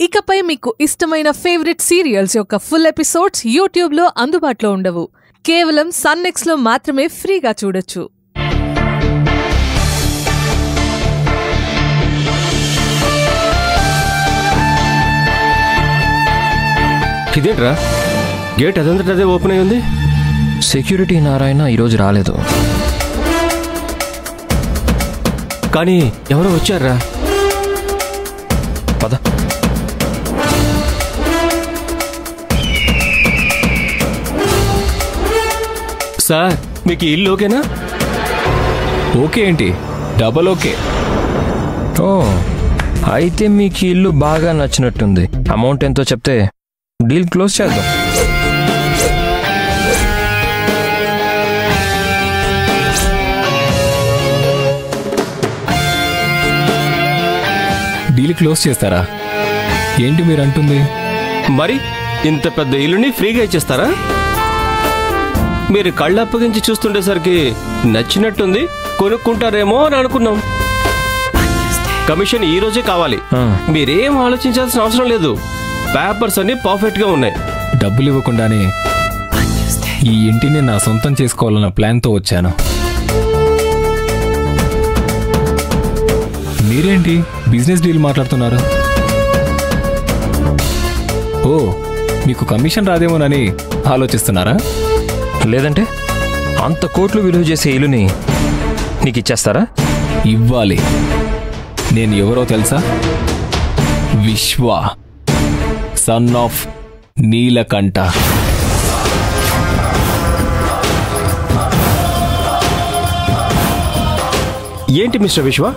ఇకపై మీకు ఇష్టమైన ఫేవరెట్ సీరియల్స్ యొక్క ఫుల్ ఎపిసోడ్స్ యూట్యూబ్లో అందుబాటులో ఉండవు. కేవలం సన్నెక్స్లో మాత్రమే ఫ్రీగా చూడొచ్చు. ఇదేంట్రా? గేట్ అదంతట అదే ఓపెన్ అయి ఉంది? సెక్యూరిటీ నారాయణ ఈరోజు రాలేదు. కానీ ఎవరో వచ్చారా? పద. సార్ మీకు ఈ ఇల్లు ఓకేనా? ఓకే ఏంటి? Double okay. ఓ అయితే మీకు ఇల్లు బాగా నచ్చినట్టుంది. అమౌంట్ ఎంతో చెప్తే డీల్ క్లోజ్ చేద్దాం. డీల్ క్లోజ్ చేస్తారా? ఏంటి మీరు అంటుంది మరి ఇంత పెద్ద ఇల్లుని ఫ్రీగా ఇచ్చేస్తారా? మీరు కళ్ళు అప్పగించి చూస్తుండేసరికి నచ్చినట్టుంది కొనుక్కుంటారేమో అని అనుకున్నాం. కమిషన్ ఈ రోజే కావాలి. మీరేం ఆలోచించాల్సిన అవసరం లేదు. పేపర్స్ అన్ని పర్ఫెక్ట్గా ఉన్నాయి. డబ్బులు ఇవ్వకుండానే ఈ ఇంటిని నా సొంతం చేసుకోవాలన్న ప్లాన్తో వచ్చాను. మీరేంటి బిజినెస్ డీల్ మాట్లాడుతున్నారు? ఓ మీకు కమిషన్ రాదేమోనని ఆలోచిస్తున్నారా? లేదంటే అంత కోట్లు విలువ చేసే ఇల్లుని నీకు ఇచ్చేస్తారా ఇవ్వాలి. నేను ఎవరో తెలుసా? విశ్వ. Son of Neelakantha. ఏంటి మిస్టర్ విశ్వ?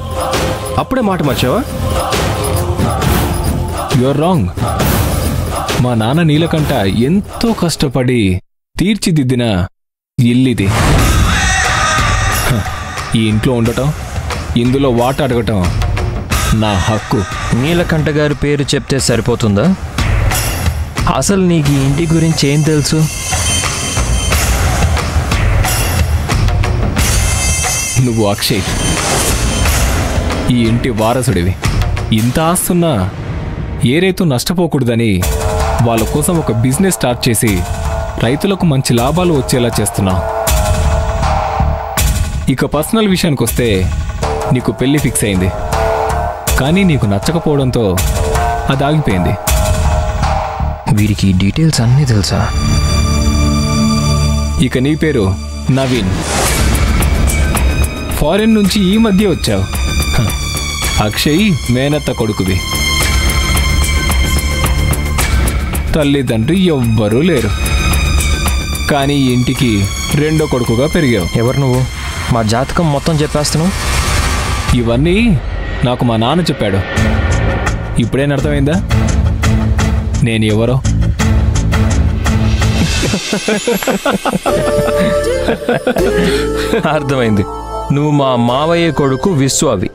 అప్పుడే మాట మార్చావా? యువర్ రాంగ్ మా నాన్న నీలకంఠ ఎంతో కష్టపడి తీర్చిదిద్దిన ఇల్లిది. ఈ ఇంట్లో ఉండటం ఇందులో వాట అడగటం నా హక్కు. నీలకంఠ గారి పేరు చెప్తే సరిపోతుందా? అసలు నీకు ఈ ఇంటి గురించి ఏం తెలుసు? నువ్వు అక్షయ్. ఈ ఇంటి వారసుడివి. ఇంత ఆస్తున్నా ఏ రైతు నష్టపోకూడదని వాళ్ళ కోసం ఒక బిజినెస్ స్టార్ట్ చేసి రైతులకు మంచి లాభాలు వచ్చేలా చేస్తున్నావు ఇక పర్సనల్ విషయానికి వస్తే నీకు పెళ్ళి ఫిక్స్ అయింది. కానీ నీకు నచ్చకపోవడంతో అది ఆగిపోయింది. వీరికి డీటెయిల్స్ అన్నీ తెలుసా? ఇక నీ పేరు నవీన్. ఫారెన్ నుంచి ఈ మధ్య వచ్చావు. అక్షయ్ మేనత్త కొడుకువి. తల్లిదండ్రి ఎవ్వరూ లేరు. కానీ ఈ ఇంటికి రెండో కొడుకుగా పెరిగావు. ఎవరు నువ్వు? మా జాతకం మొత్తం చెప్పేస్తున్నావు. ఇవన్నీ నాకు మా నాన్న చెప్పాడు. ఇప్పుడేం అర్థమైందా? నేను ఎవరో? అర్థమైంది. నువ్వు మా మావయ్య కొడుకు విశ్వావి.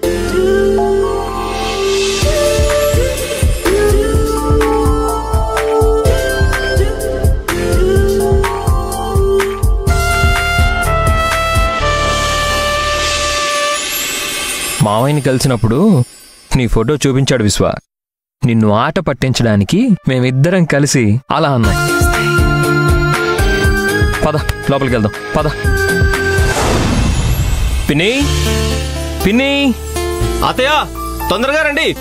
మావయ్యని కలిసినప్పుడు నీ ఫోటో చూపించాడు విశ్వ. నిన్ను ఆట పట్టించడానికి మేమిద్దరం కలిసి అలా అన్నాం. పద లోపలికి వెళ్దాం. పద. పిన్ని? పిన్ని? అతయా తొందరగా రండి.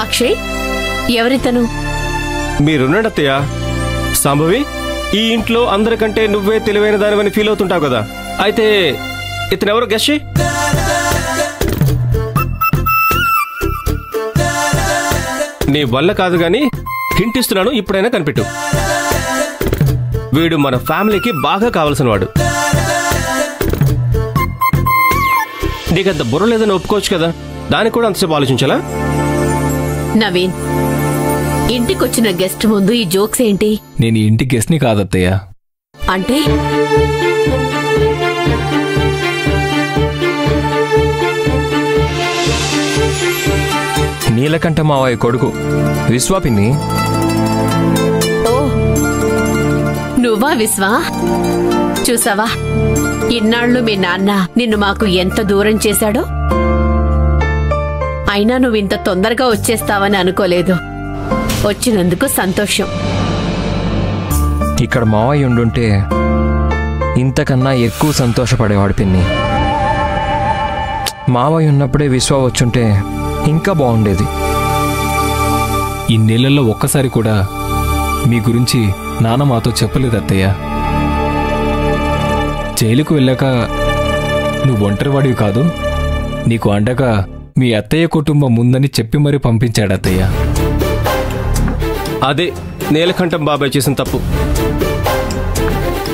అక్షయ్ ఎవరితను? మీరున్నాడు సాంభవి ఈ ఇంట్లో అందరికంటే నువ్వే తెలివైన దానివని ఫీల్ అవుతుంటావు కదా. అయితే ఇతను ఎవరు గెస్ట్ నీ వల్ల కాదు గాని హింట్ ఇస్తున్నాను ఇప్పుడైనా కనిపెట్టు. వీడు మన ఫ్యామిలీకి బాగా కావలసిన వాడు నీకంత బుర్ర లేదని ఒప్పుకోవచ్చు కదా. దానికి కూడా అంతసేపు ఆలోచించాలా? నవీన్ ఇంటికొచ్చిన గెస్ట్ ముందు ఈ జోక్స్ ఏంటి? నేను ఇంటి గెస్ట్ని కాదత్తయ్య. అంటే? నీలకంఠ మావయ్య కొడుకు. విశ్వాపిన్ని ఓ నువ్వా విశ్వా? చూసావా? ఇన్నాళ్ళు మీ నాన్న నిన్ను మాకు ఎంత దూరం చేశాడో? అయినా నువ్వు ఇంత తొందరగా వచ్చేస్తావని అనుకోలేదు. వచ్చినందుకు సంతోషం. ఇక్కడ మావయ్య ఉండుంటే ఇంతకన్నా ఎక్కువ సంతోషపడేవాడు పిన్ని. మావయ్య ఉన్నప్పుడే విశ్వ వచ్చుంటే ఇంకా బాగుండేది. ఇన్నేళ్ళలో ఒక్కసారి కూడా మీ గురించి నాన్న మాతో చెప్పలేదు అత్తయ్య. జైలుకు వెళ్ళాక నువ్వు ఒంటరివాడివి కాదు నీకు అండగా మీ అత్తయ్య కుటుంబం ముందని చెప్పి మరీ పంపించాడు అత్తయ్య. అదే నీలకంఠం బాబాయ్ చేసిన తప్పు.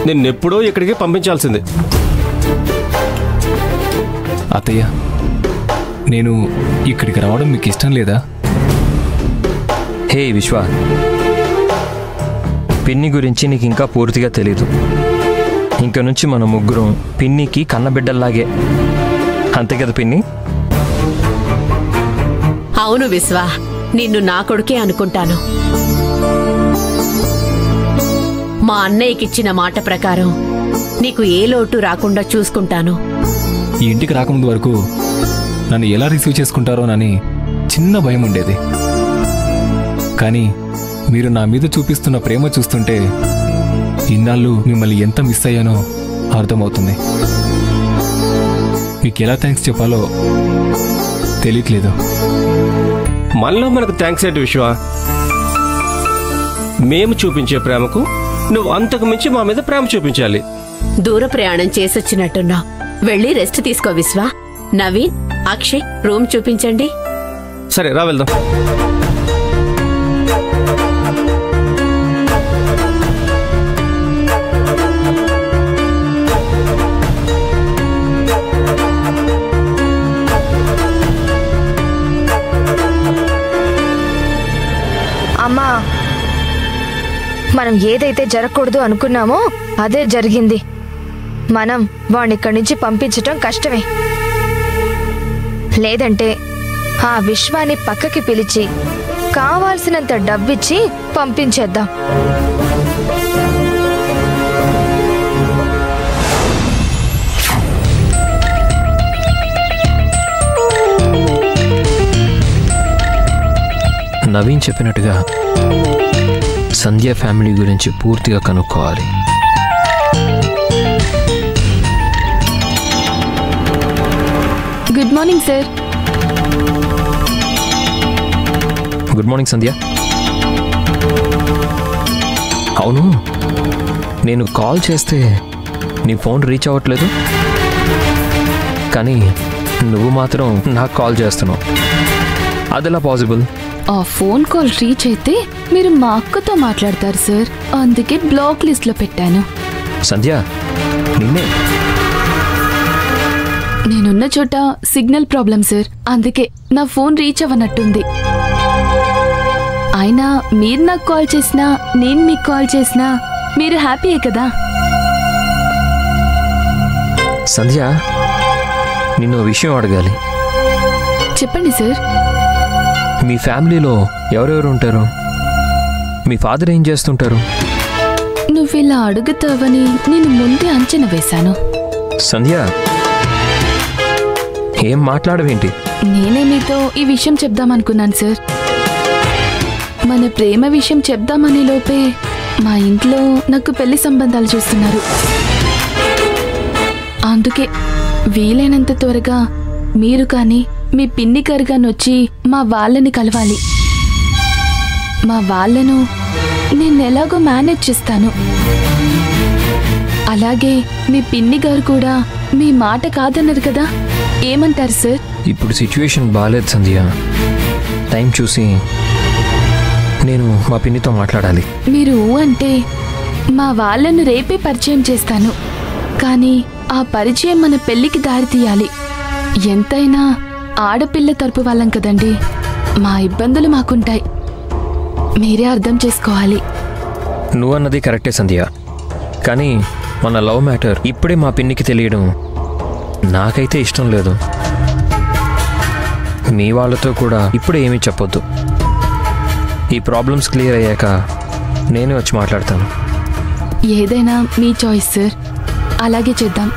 నిన్నెప్పుడో ఇక్కడికి పంపించాల్సింది. అత్తయ్య నేను ఇక్కడికి రావడం మీకు ఇష్టం లేదా? హే విశ్వ పిన్ని గురించి నీకు ఇంకా పూర్తిగా తెలీదు. ఇంక నుంచి మన ముగ్గురం పిన్నికి కన్నబిడ్డల్లాగే. అంతే కదా పిన్ని? అవును విశ్వా నిన్ను నా కొడుకే అనుకుంటాను. మా అన్నయ్యకిచ్చిన మాట ప్రకారం నీకు ఏ లోటు రాకుండా చూసుకుంటాను. ఈ ఇంటికి రాకముందు వరకు నన్ను ఎలా రిసీవ్ చేసుకుంటారోనని చిన్న భయం ఉండేది కానీ మీరు నా మీద చూపిస్తున్న ప్రేమ చూస్తుంటే ఇన్నాళ్ళు మిమ్మల్ని ఎంత మిస్ అయ్యానో అర్థమవుతుంది. మీకు ఎలా థ్యాంక్స్ చెప్పాలో తెలియట్లేదు. మనలో మనకు థ్యాంక్స్ ఏంటి విశ్వ? మేము చూపించే ప్రేమకు నువ్వు అంతకు మించి మా మీద ప్రేమ చూపించాలి. దూర ప్రయాణం చేసొచ్చినట్టున్నావు వెళ్ళి రెస్ట్ తీసుకో విశ్వా. నవీన్ అక్షయ్ రూమ్ చూపించండి. సరే రా వెళ్దాం. మనం ఏదైతే జరగకూడదు అనుకున్నామో అదే జరిగింది. మనం వాణ్ణిక్కడి నుంచి పంపించటం కష్టమే. లేదంటే ఆ విశ్వాన్ని పక్కకి పిలిచి కావాల్సినంత డబ్బిచ్చి పంపించేద్దాం. నవీన్ చెప్పినట్టుగా సంధ్య ఫ్యామిలీ గురించి పూర్తిగా కనుక్కోవాలి. Good morning sir good morning Sandhya. అవును నేను కాల్ చేస్తే నీ ఫోన్ రీచ్ అవ్వట్లేదు. కానీ నువ్వు మాత్రం నాకు కాల్ చేస్తున్నావు. అదెలా పాసిబుల్? ఆ ఫోన్ కాల్ రీచ్ అయితే మీరు మా అక్కతో మాట్లాడతారు సార్. అందుకే బ్లాక్ లిస్ట్లో పెట్టాను. సంధ్య నిన్నే. నేనున్న చోట సిగ్నల్ ప్రాబ్లం సార్. అందుకే నా ఫోన్ రీచ్ అవ్వనట్టుంది. అయినా మీరు నాకు కాల్ చేసినా నేను మీకు కాల్ చేసినా మీరు హ్యాపీయే కదా? సంధ్య నిన్ను విషయం అడగాలి. చెప్పండి సార్. మీ ఫ్యామిలీలో ఎవరెవరు ఉంటారు? మీ ఫాదర్ ఏం చేస్తుంటారు? నువ్వు ఇలా అడుగుతావని నేను ముందే అంచనా వేశాను. సంధ్య ఏం మాట్లాడవేంటి? నేనే మీతో ఈ విషయం చెప్దామనుకున్నాను సార్. మన ప్రేమ విషయం చెప్దామనే లోపే మా ఇంట్లో నాకు పెళ్ళి సంబంధాలు చూస్తున్నారు. అందుకే వీలైనంత త్వరగా మీరు కానీ మీ పిన్ని వచ్చి మా వాళ్ళని కలవాలి. మా వాళ్ళను నేను ఎలాగో మేనేజ్ చేస్తాను. అలాగే మీ పిన్ని గారు కూడా మీ మాట కాదన్నారు కదా? ఏమంటారు సార్? ఇప్పుడు సిచ్యువేషన్ బాగాలేదు సంధ్య. టైం చూసి నేను మా పిన్నితో మాట్లాడాలి. మీరు ఊ అంటే మా వాళ్ళను రేపే పరిచయం చేస్తాను. కానీ ఆ పరిచయం మన పెళ్ళికి దారి తీయాలి ఎంతైనా ఆడపిల్ల తరపు వాళ్ళం కదండి. మా ఇబ్బందులు మాకుంటాయి. మీరే అర్థం చేసుకోవాలి. నువ్వన్నది కరెక్టే సంధ్య. కానీ మన లవ్ మ్యాటర్ ఇప్పుడే మా పిన్నికి తెలియడం నాకైతే ఇష్టం లేదు. మీ వాళ్ళతో కూడా ఇప్పుడే ఏమీ చెప్పొద్దు. ఈ ప్రాబ్లమ్స్ క్లియర్ అయ్యాక నేనే వచ్చి మాట్లాడతాను. ఏదైనా మీ చాయిస్ సార్. అలాగే చేద్దాం.